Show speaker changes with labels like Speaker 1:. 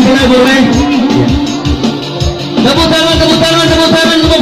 Speaker 1: boleh boleh. Tepuk tangan, tepuk tangan, tepuk tangan, tepuk